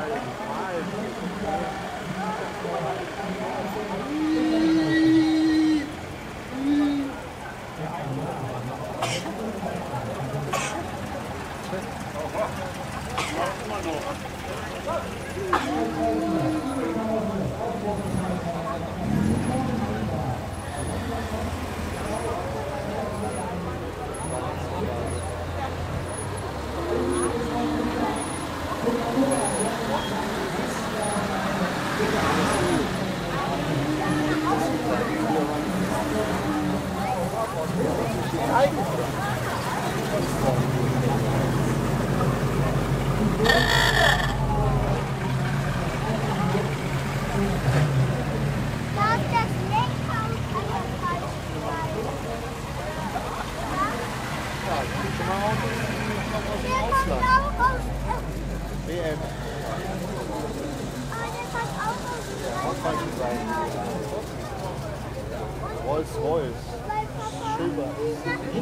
Bye. Спасибо.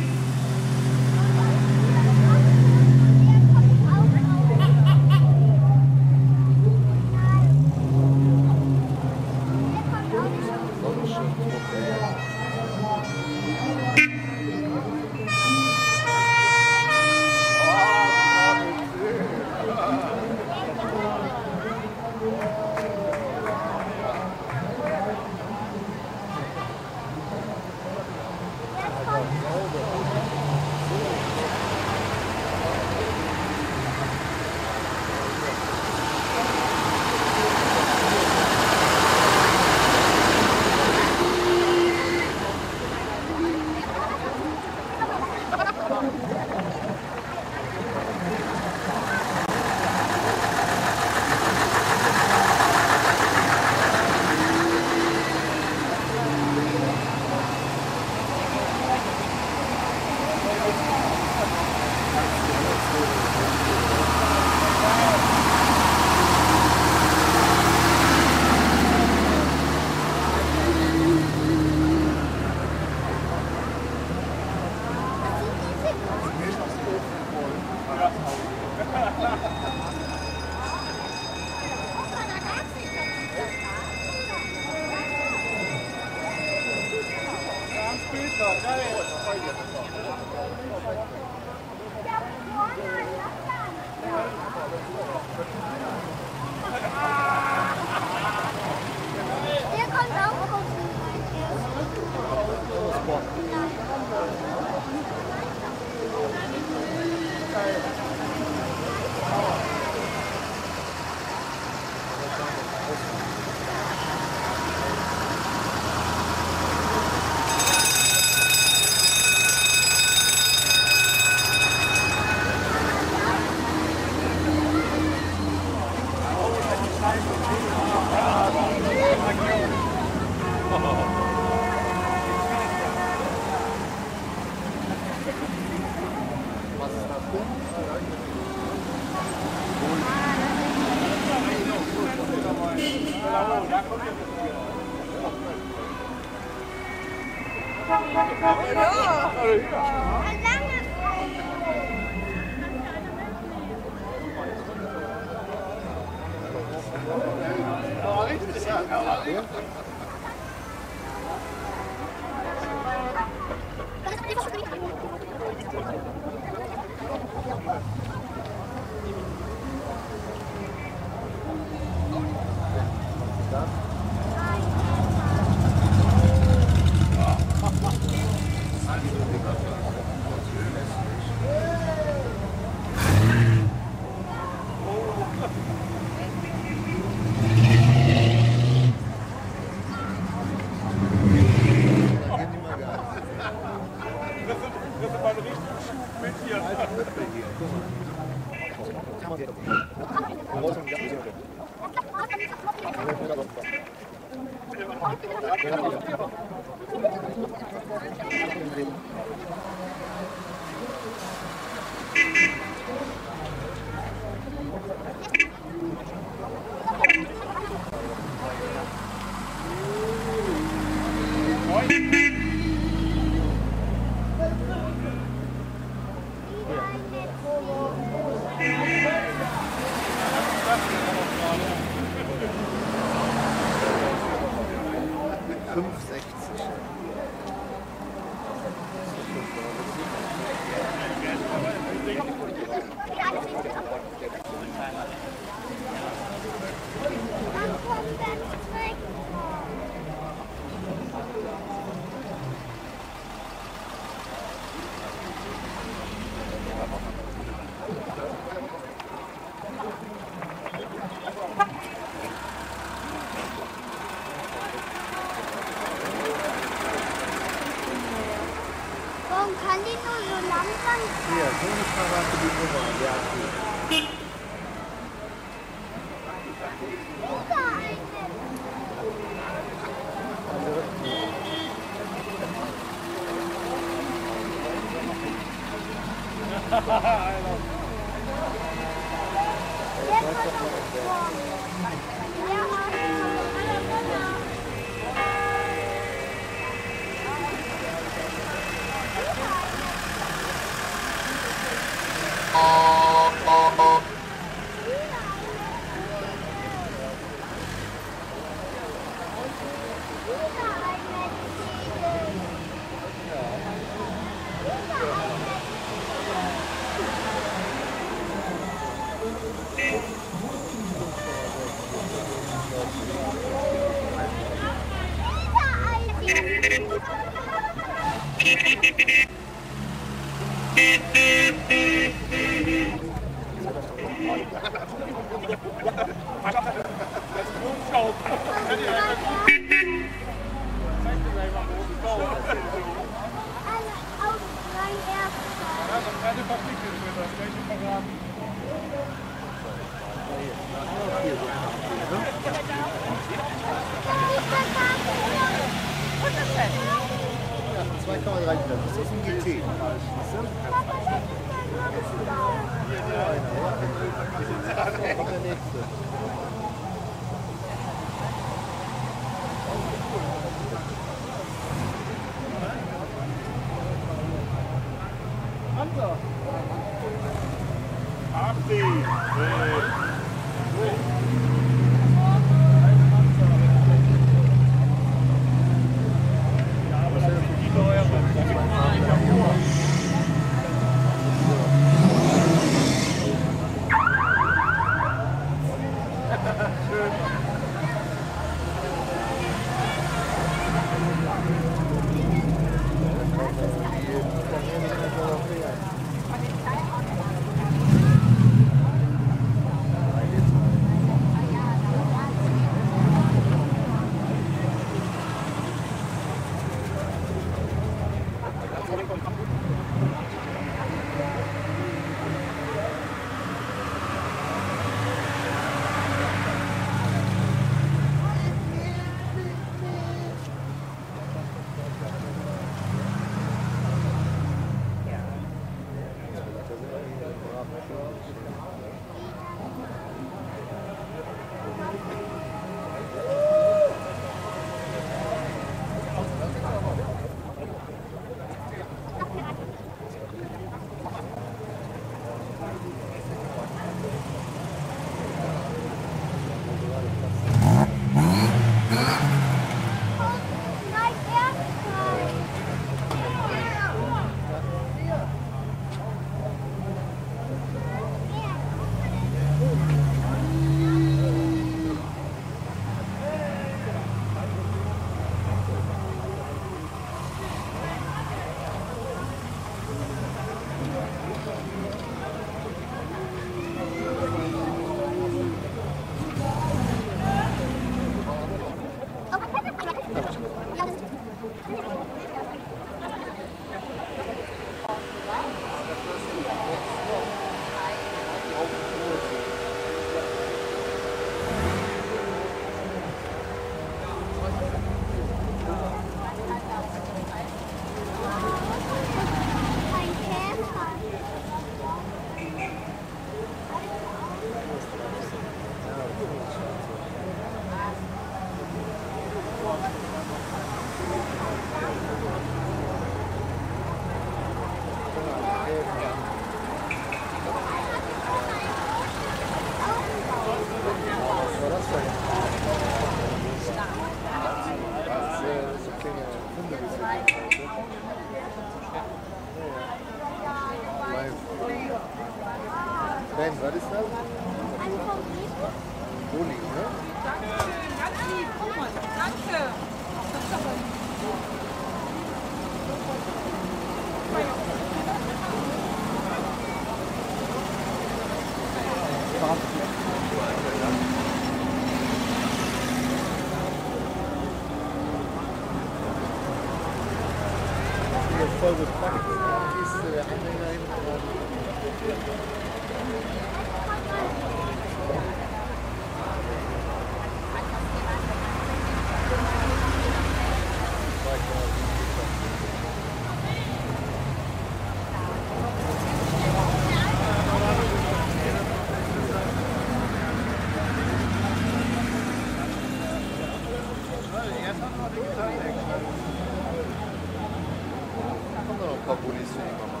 kabul isteyeyim ama.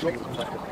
Çok uzak.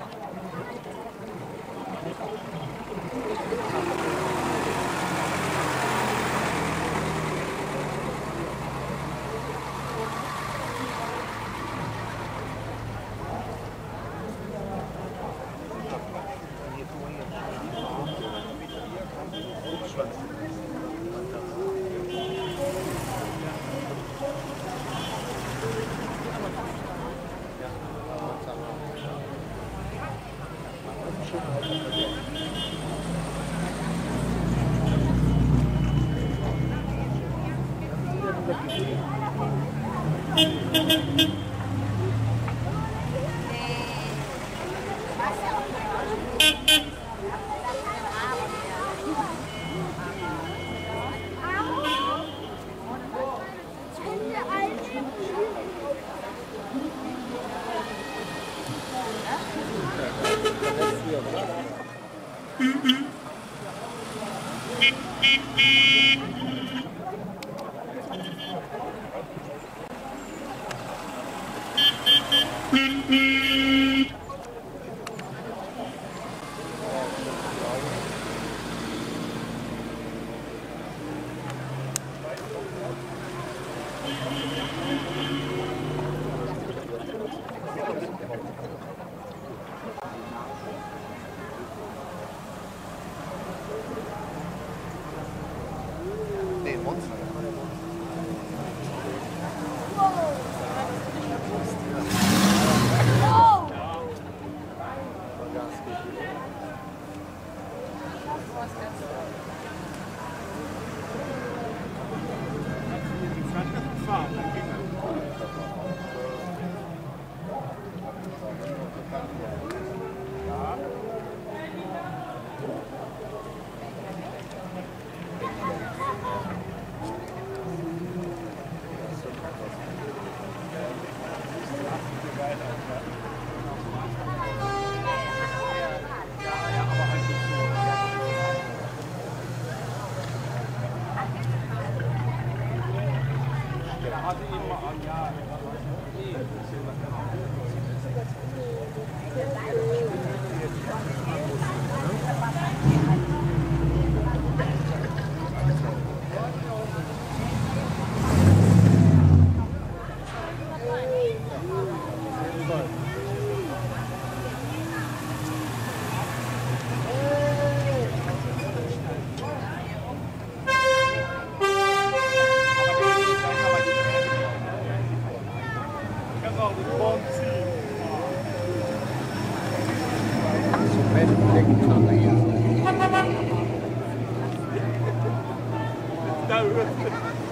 no, with,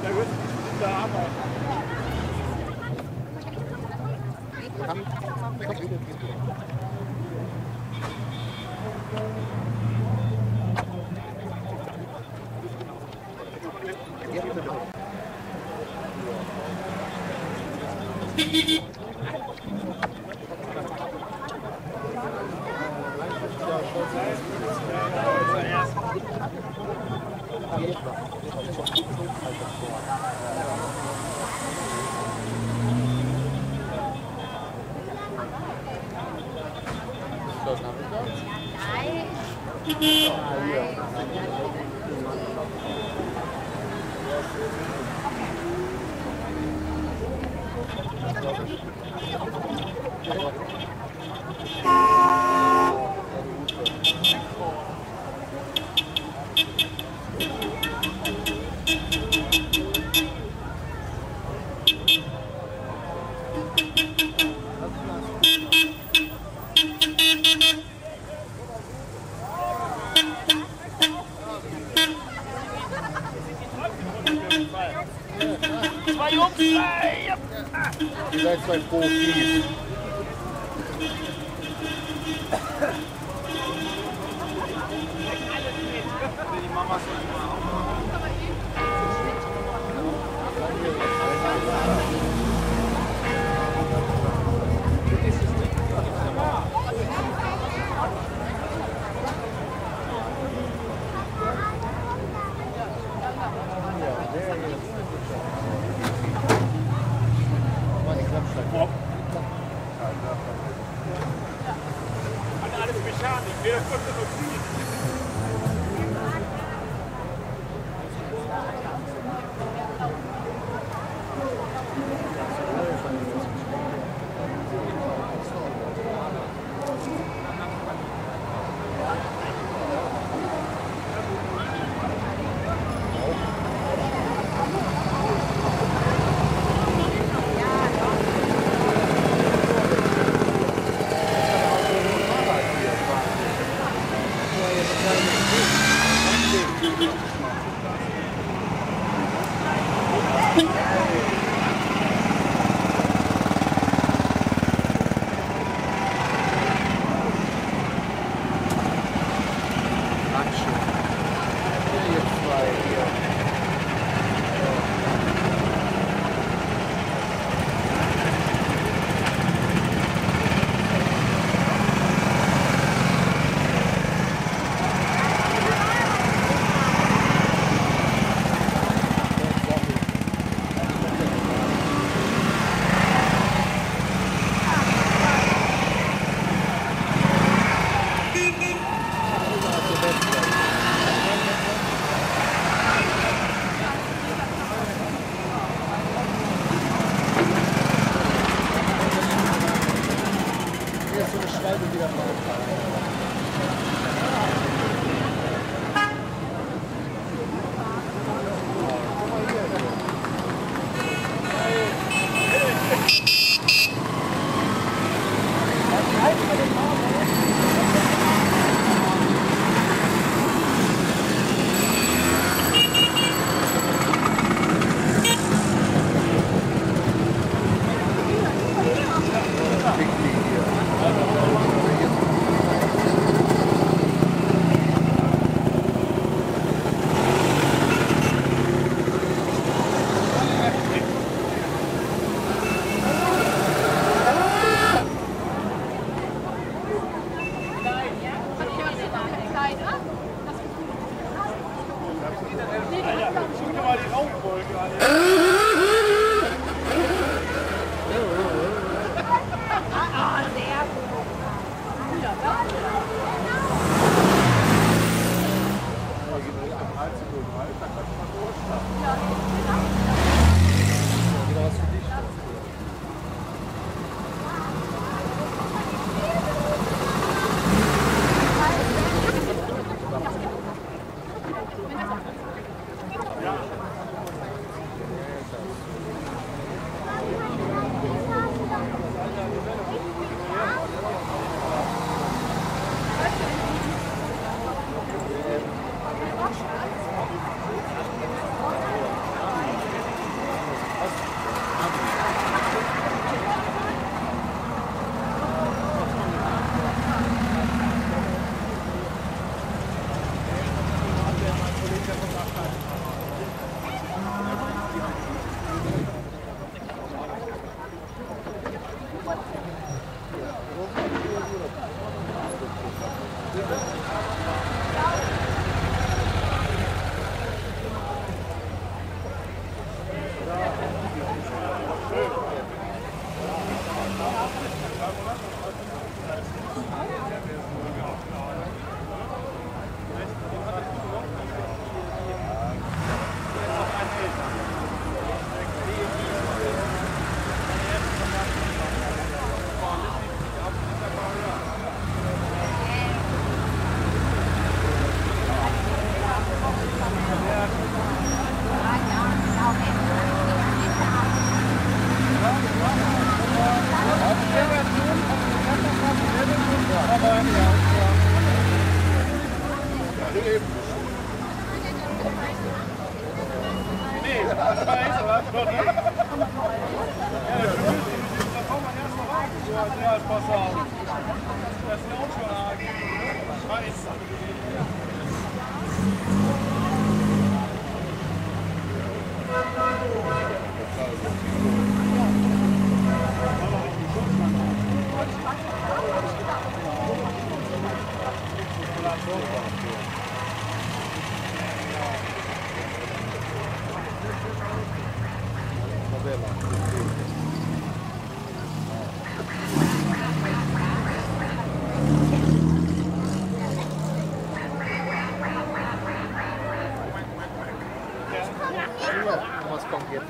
no, the hammer. Vai, ô That's my ô bicho!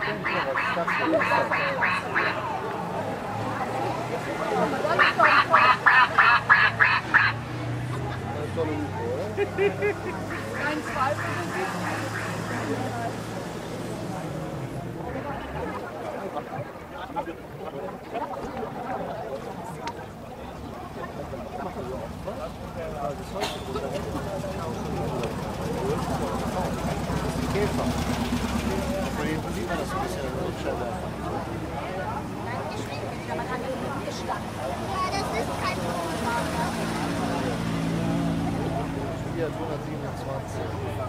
Ein Zweifel Das ist heute immer das ein bisschen Rutscher werfen. Man hat ja mit mir standen. Ja, das ist kein Rutscher. 427.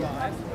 Yeah.